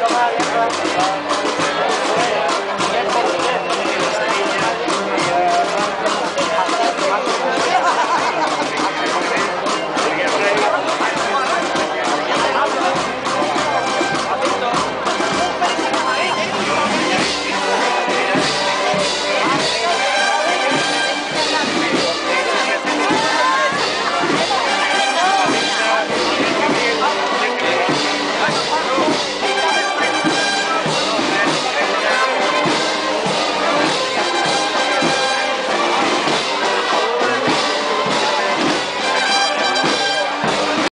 Tomar,